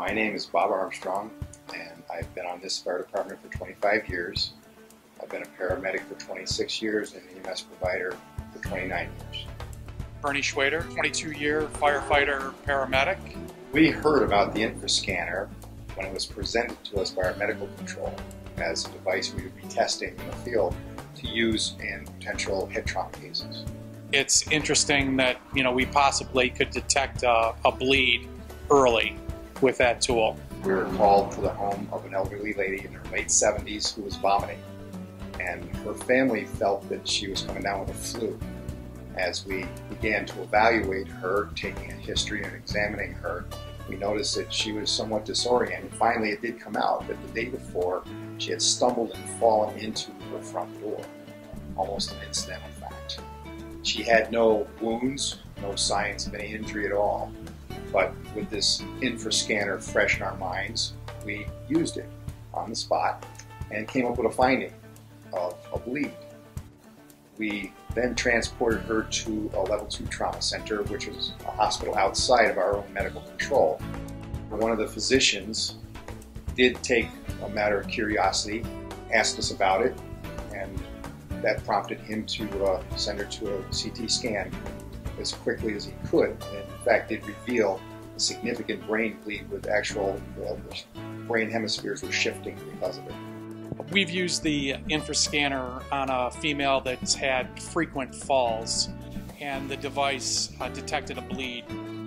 My name is Bob Armstrong, and I've been on this fire department for 25 years. I've been a paramedic for 26 years and an EMS provider for 29 years. Bernie Schwader, 22 year firefighter paramedic. We heard about the infrascanner when it was presented to us by our medical control as a device we would be testing in the field to use in potential head trauma cases. It's interesting that you know we possibly could detect a, a bleed early with that tool. We were called to the home of an elderly lady in her late 70s who was vomiting, and her family felt that she was coming down with a flu. As we began to evaluate her, taking a history and examining her, we noticed that she was somewhat disoriented. Finally, it did come out that the day before, she had stumbled and fallen into her front door, almost an incidental fact. She had no wounds, no signs of any injury at all, but with this infrascanner fresh in our minds, we used it on the spot and came up with a finding of a bleed. We then transported her to a level two trauma center, which is a hospital outside of our own medical control. One of the physicians did take a matter of curiosity, asked us about it, and that prompted him to uh, send her to a CT scan as quickly as he could. And in fact, did reveal a significant brain bleed with actual uh, brain hemispheres were shifting because of it. We've used the infrascanner on a female that's had frequent falls, and the device uh, detected a bleed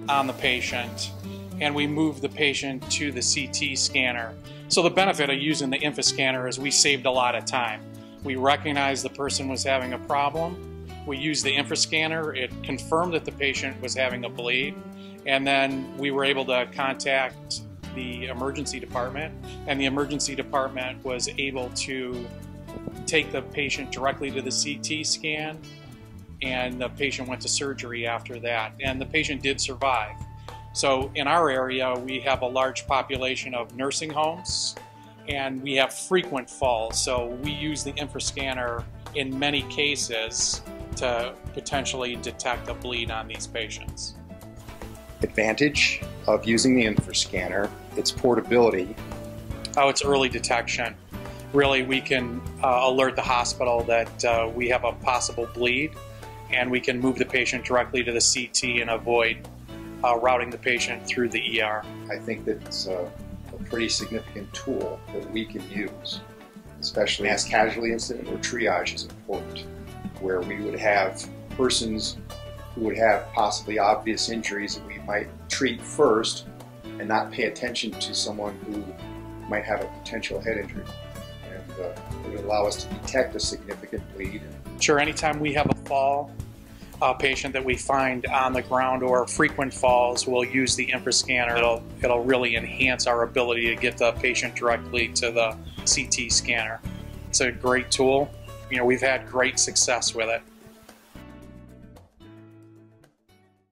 on the patient, and we moved the patient to the CT scanner. So the benefit of using the infrascanner is we saved a lot of time. We recognized the person was having a problem. We used the infrascanner. It confirmed that the patient was having a bleed, and then we were able to contact the emergency department, and the emergency department was able to take the patient directly to the CT scan, and the patient went to surgery after that, and the patient did survive. So in our area, we have a large population of nursing homes, and we have frequent falls. So we use the infrascanner in many cases to potentially detect a bleed on these patients advantage of using the infrascanner, its portability. Oh, it's early detection. Really, we can uh, alert the hospital that uh, we have a possible bleed, and we can move the patient directly to the CT and avoid uh, routing the patient through the ER. I think that it's a, a pretty significant tool that we can use, especially as casualty incident or triage is important, where we would have persons who would have possibly obvious injuries that we might treat first and not pay attention to someone who might have a potential head injury. And uh, it would allow us to detect a significant bleed. Sure, anytime we have a fall, a patient that we find on the ground or frequent falls, we'll use the infrascanner. It'll, it'll really enhance our ability to get the patient directly to the CT scanner. It's a great tool. You know, we've had great success with it.